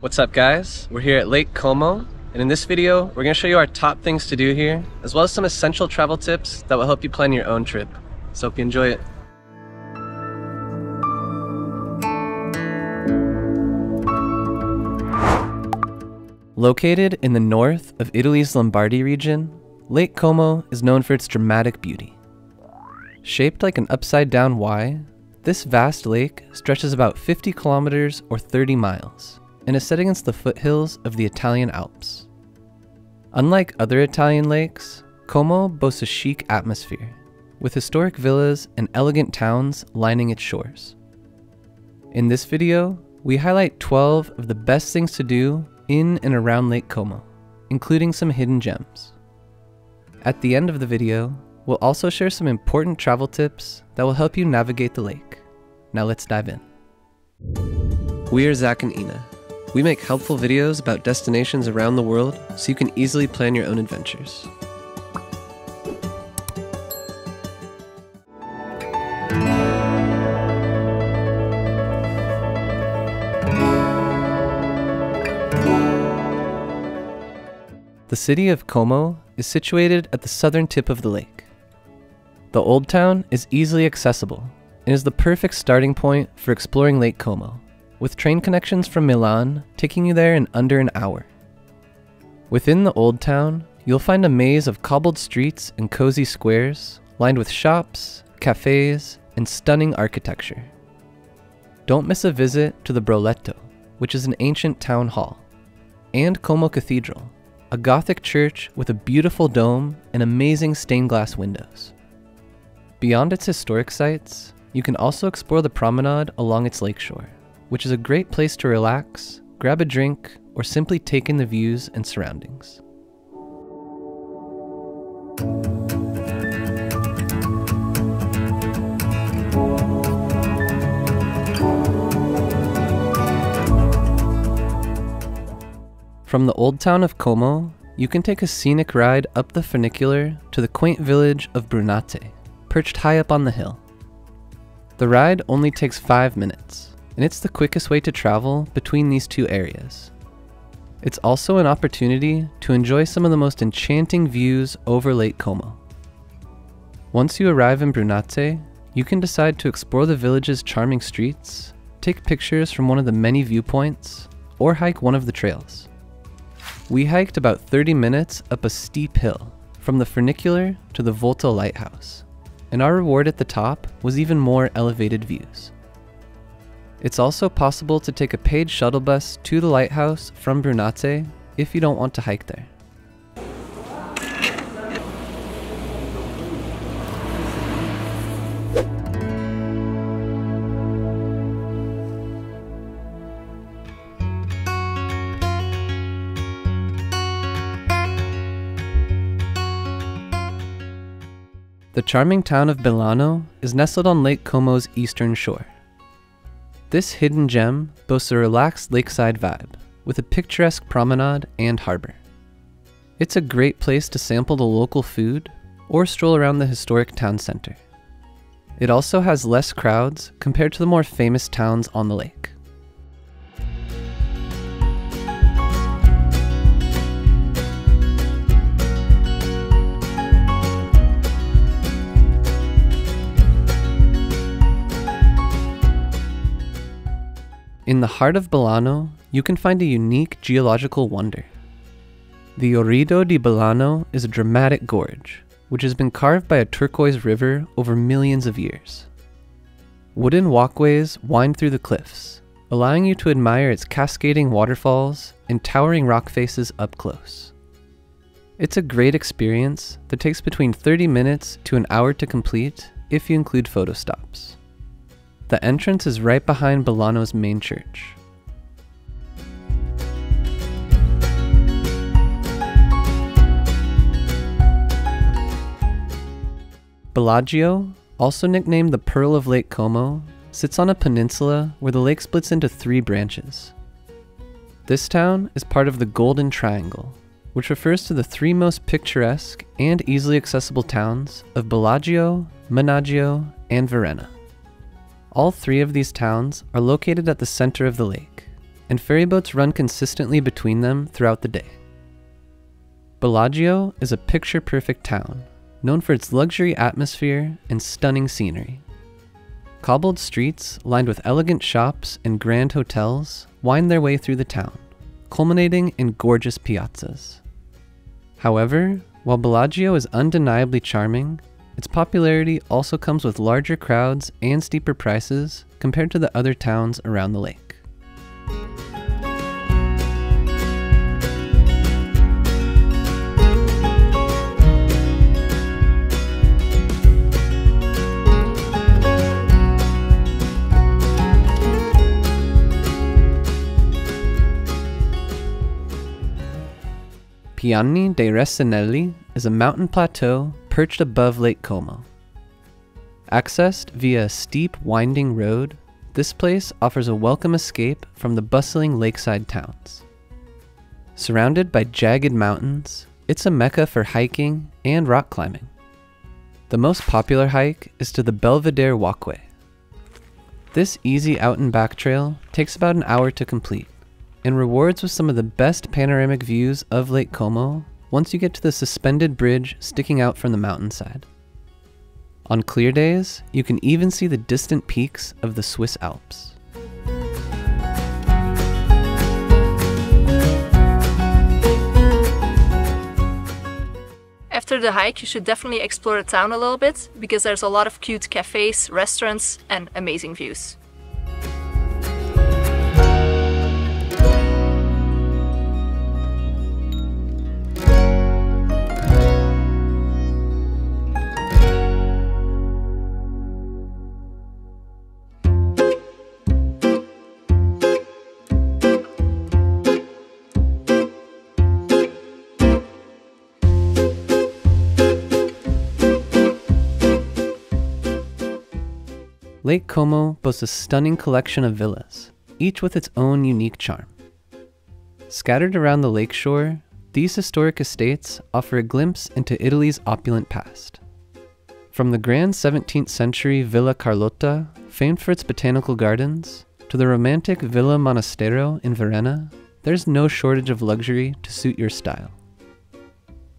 What's up guys? We're here at Lake Como, and in this video, we're gonna show you our top things to do here, as well as some essential travel tips that will help you plan your own trip. So hope you enjoy it. Located in the north of Italy's Lombardy region, Lake Como is known for its dramatic beauty. Shaped like an upside down Y, this vast lake stretches about 50 kilometers or 30 miles and is set against the foothills of the Italian Alps. Unlike other Italian lakes, Como boasts a chic atmosphere, with historic villas and elegant towns lining its shores. In this video, we highlight 12 of the best things to do in and around Lake Como, including some hidden gems. At the end of the video, we'll also share some important travel tips that will help you navigate the lake. Now let's dive in. We are Zach and Ina. We make helpful videos about destinations around the world so you can easily plan your own adventures. The city of Como is situated at the southern tip of the lake. The Old Town is easily accessible and is the perfect starting point for exploring Lake Como, with train connections from Milan taking you there in under an hour. Within the Old Town, you'll find a maze of cobbled streets and cozy squares lined with shops, cafes, and stunning architecture. Don't miss a visit to the Broletto, which is an ancient town hall, and Como Cathedral, a Gothic church with a beautiful dome and amazing stained glass windows. Beyond its historic sites, you can also explore the promenade along its lakeshore, which is a great place to relax, grab a drink, or simply take in the views and surroundings. From the old town of Como, you can take a scenic ride up the funicular to the quaint village of Brunate, perched high up on the hill. The ride only takes 5 minutes, and it's the quickest way to travel between these two areas. It's also an opportunity to enjoy some of the most enchanting views over Lake Como. Once you arrive in Brunate, you can decide to explore the village's charming streets, take pictures from one of the many viewpoints, or hike one of the trails. We hiked about 30 minutes up a steep hill from the funicular to the Volta Lighthouse, and our reward at the top was even more elevated views. It's also possible to take a paid shuttle bus to the lighthouse from Brunate if you don't want to hike there. The charming town of Bellano is nestled on Lake Como's eastern shore. This hidden gem boasts a relaxed lakeside vibe with a picturesque promenade and harbor. It's a great place to sample the local food or stroll around the historic town center. It also has less crowds compared to the more famous towns on the lake. In the heart of Bellano, you can find a unique geological wonder. The Orrido di Bellano is a dramatic gorge, which has been carved by a turquoise river over millions of years. Wooden walkways wind through the cliffs, allowing you to admire its cascading waterfalls and towering rock faces up close. It's a great experience that takes between 30 minutes to an hour to complete if you include photo stops. The entrance is right behind Bellano's main church. Bellagio, also nicknamed the Pearl of Lake Como, sits on a peninsula where the lake splits into three branches. This town is part of the Golden Triangle, which refers to the three most picturesque and easily accessible towns of Bellagio, Menaggio, and Varenna. All three of these towns are located at the center of the lake, and ferryboats run consistently between them throughout the day. Bellagio is a picture perfect town, known for its luxury atmosphere and stunning scenery. Cobbled streets, lined with elegant shops and grand hotels, wind their way through the town, culminating in gorgeous piazzas. However, while Bellagio is undeniably charming, its popularity also comes with larger crowds and steeper prices compared to the other towns around the lake. Piani dei Resinelli is a mountain plateau perched above Lake Como. Accessed via a steep, winding road, this place offers a welcome escape from the bustling lakeside towns. Surrounded by jagged mountains, it's a mecca for hiking and rock climbing. The most popular hike is to the Belvedere Walkway. This easy out and back trail takes about an hour to complete and rewards with some of the best panoramic views of Lake Como once you get to the suspended bridge sticking out from the mountainside. On clear days, you can even see the distant peaks of the Swiss Alps. After the hike, you should definitely explore the town a little bit because there's a lot of cute cafes, restaurants, and amazing views. Lake Como boasts a stunning collection of villas, each with its own unique charm. Scattered around the lakeshore, these historic estates offer a glimpse into Italy's opulent past. From the grand 17th century Villa Carlotta, famed for its botanical gardens, to the romantic Villa Monastero in Varenna, there's no shortage of luxury to suit your style.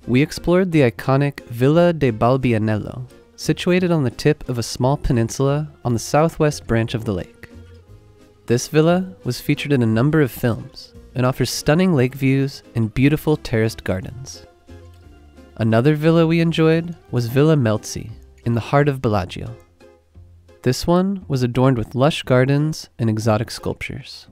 We explored the iconic Villa de Balbianello, situated on the tip of a small peninsula on the southwest branch of the lake. This villa was featured in a number of films and offers stunning lake views and beautiful terraced gardens. Another villa we enjoyed was Villa Melzi in the heart of Bellagio. This one was adorned with lush gardens and exotic sculptures.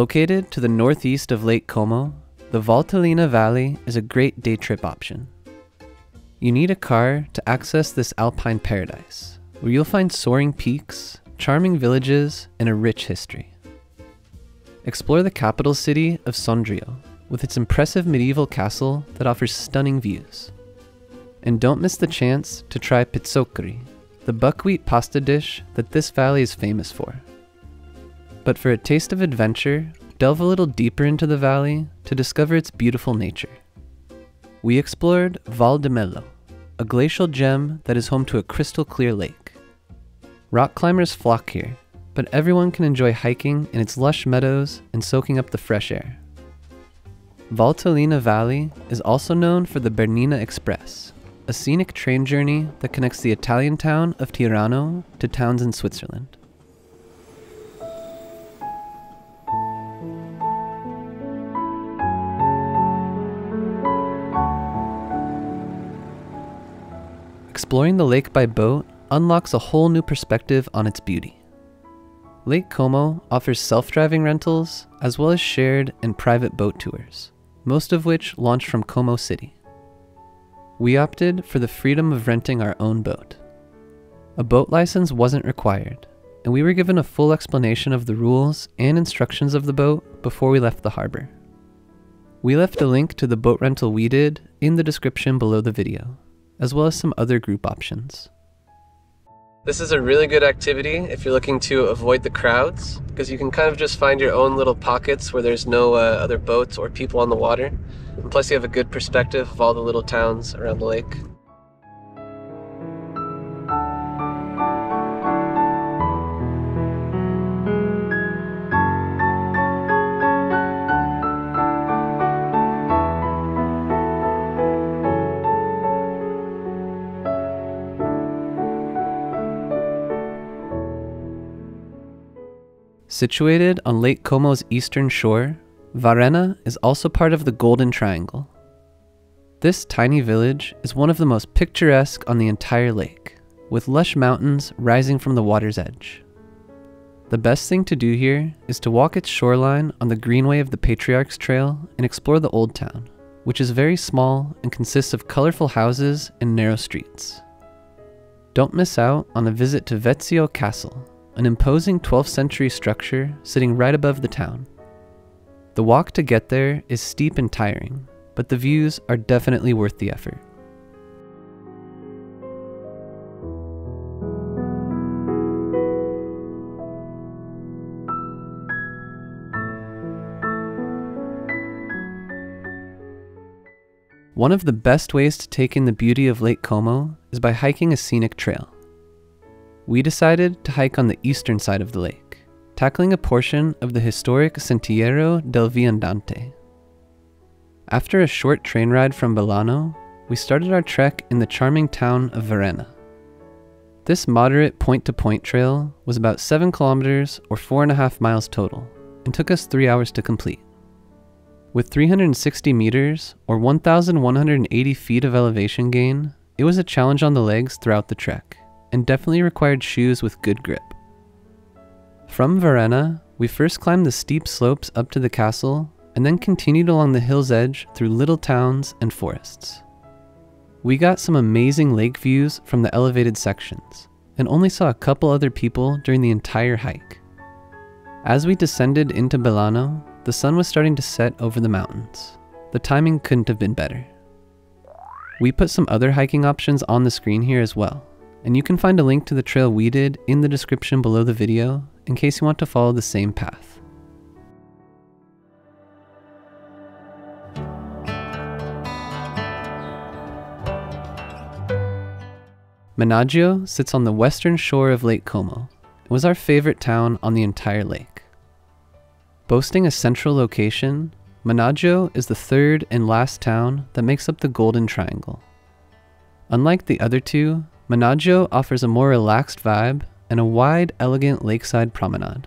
Located to the northeast of Lake Como, the Valtellina Valley is a great day trip option. You need a car to access this alpine paradise, where you'll find soaring peaks, charming villages, and a rich history. Explore the capital city of Sondrio, with its impressive medieval castle that offers stunning views. And don't miss the chance to try pizzoccheri, the buckwheat pasta dish that this valley is famous for. But for a taste of adventure, delve a little deeper into the valley to discover its beautiful nature. We explored Val di Mello, a glacial gem that is home to a crystal clear lake. Rock climbers flock here, but everyone can enjoy hiking in its lush meadows and soaking up the fresh air. Valtellina Valley is also known for the Bernina Express, a scenic train journey that connects the Italian town of Tirano to towns in Switzerland. Exploring the lake by boat unlocks a whole new perspective on its beauty. Lake Como offers self driving rentals as well as shared and private boat tours, most of which launch from Como City. We opted for the freedom of renting our own boat. A boat license wasn't required, and we were given a full explanation of the rules and instructions of the boat before we left the harbor. We left a link to the boat rental we did in the description below the video as well as some other group options. This is a really good activity if you're looking to avoid the crowds, because you can kind of just find your own little pockets where there's no uh, other boats or people on the water. And plus, you have a good perspective of all the little towns around the lake. Situated on Lake Como's eastern shore, Varenna is also part of the Golden Triangle. This tiny village is one of the most picturesque on the entire lake, with lush mountains rising from the water's edge. The best thing to do here is to walk its shoreline on the Greenway of the Patriarchs Trail and explore the Old Town, which is very small and consists of colorful houses and narrow streets. Don't miss out on a visit to Vezio Castle, an imposing 12th century structure sitting right above the town. The walk to get there is steep and tiring, but the views are definitely worth the effort. One of the best ways to take in the beauty of Lake Como is by hiking a scenic trail we decided to hike on the eastern side of the lake, tackling a portion of the historic Sentiero del Viandante. After a short train ride from Bellano, we started our trek in the charming town of Varenna. This moderate point to point trail was about 7 kilometers or 4.5 miles total and took us 3 hours to complete. With 360 meters or 1,180 feet of elevation gain, it was a challenge on the legs throughout the trek and definitely required shoes with good grip. From Varenna, we first climbed the steep slopes up to the castle and then continued along the hill's edge through little towns and forests. We got some amazing lake views from the elevated sections and only saw a couple other people during the entire hike. As we descended into Bellano, the sun was starting to set over the mountains. The timing couldn't have been better. We put some other hiking options on the screen here as well and you can find a link to the trail we did in the description below the video in case you want to follow the same path. Menaggio sits on the western shore of Lake Como and was our favorite town on the entire lake. Boasting a central location, Menaggio is the third and last town that makes up the Golden Triangle. Unlike the other two, Menaggio offers a more relaxed vibe and a wide, elegant lakeside promenade.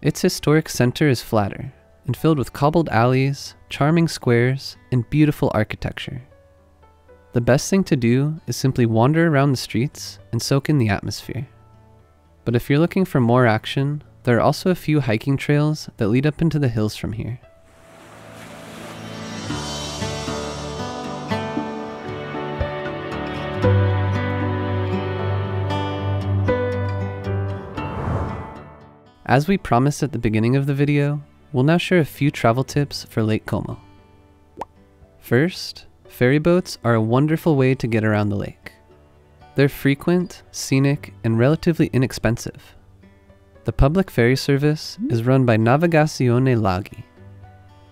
Its historic center is flatter and filled with cobbled alleys, charming squares, and beautiful architecture. The best thing to do is simply wander around the streets and soak in the atmosphere. But if you're looking for more action, there are also a few hiking trails that lead up into the hills from here. As we promised at the beginning of the video, we'll now share a few travel tips for Lake Como. First, ferry boats are a wonderful way to get around the lake. They're frequent, scenic, and relatively inexpensive. The public ferry service is run by Navigazione Laghi.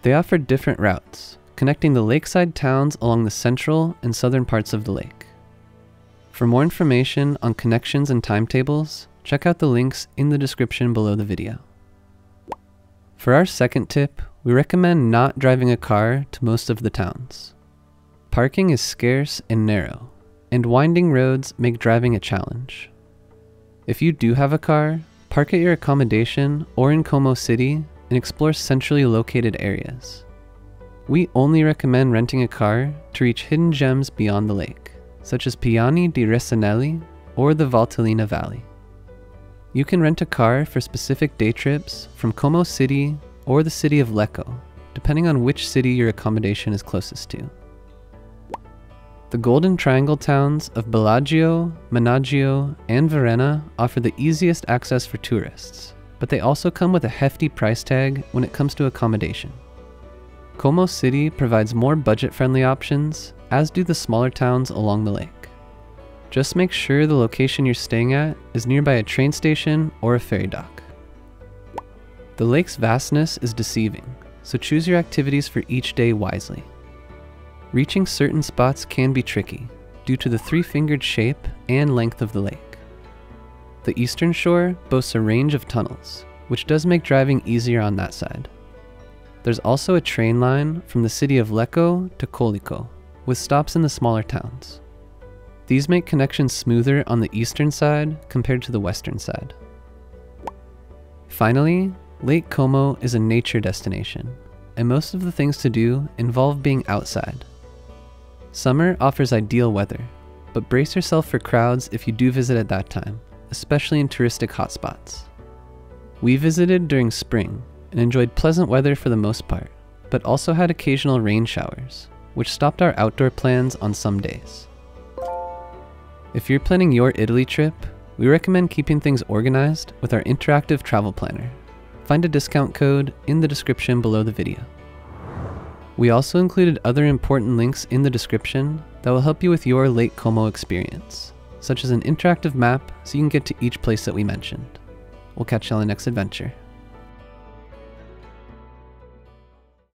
They offer different routes, connecting the lakeside towns along the central and southern parts of the lake. For more information on connections and timetables, Check out the links in the description below the video. For our second tip, we recommend not driving a car to most of the towns. Parking is scarce and narrow, and winding roads make driving a challenge. If you do have a car, park at your accommodation or in Como City and explore centrally located areas. We only recommend renting a car to reach hidden gems beyond the lake, such as Piani di Resinelli or the Valtellina Valley. You can rent a car for specific day trips from Como City or the city of Lecco, depending on which city your accommodation is closest to. The Golden Triangle towns of Bellagio, Menaggio, and Varenna offer the easiest access for tourists, but they also come with a hefty price tag when it comes to accommodation. Como City provides more budget friendly options, as do the smaller towns along the lake. Just make sure the location you're staying at is nearby a train station or a ferry dock. The lake's vastness is deceiving, so choose your activities for each day wisely. Reaching certain spots can be tricky due to the three fingered shape and length of the lake. The eastern shore boasts a range of tunnels, which does make driving easier on that side. There's also a train line from the city of Lecco to Colico, with stops in the smaller towns. These make connections smoother on the eastern side compared to the western side. Finally, Lake Como is a nature destination, and most of the things to do involve being outside. Summer offers ideal weather, but brace yourself for crowds if you do visit at that time, especially in touristic hotspots. We visited during spring and enjoyed pleasant weather for the most part, but also had occasional rain showers, which stopped our outdoor plans on some days. If you're planning your Italy trip, we recommend keeping things organized with our interactive travel planner. Find a discount code in the description below the video. We also included other important links in the description that will help you with your Lake Como experience, such as an interactive map so you can get to each place that we mentioned. We'll catch you on the next adventure.